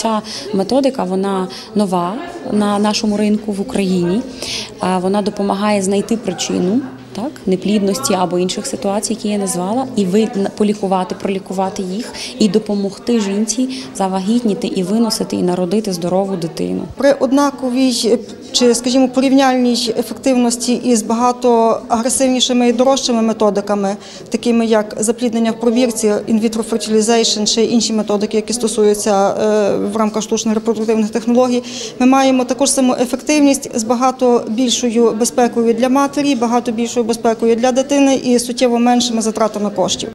Ця методика вона нова на нашому ринку в Україні. Вона допомагає знайти причину так неплідності або інших ситуацій, які я назвала, і ви полікувати, пролікувати їх і допомогти жінці завагітніти і виносити і народити здорову дитину. При однаковій чи, скажімо, порівняльній ефективності із багато агресивнішими і дорожчими методиками, такими як запліднення в in-vitro fertilization чи інші методики, які стосуються е, в рамках штучних репродуктивних технологій, ми маємо таку ж саму ефективність з багато більшою безпекою для матері, багато більшою безпекою для дитини і суттєво меншими затратами коштів.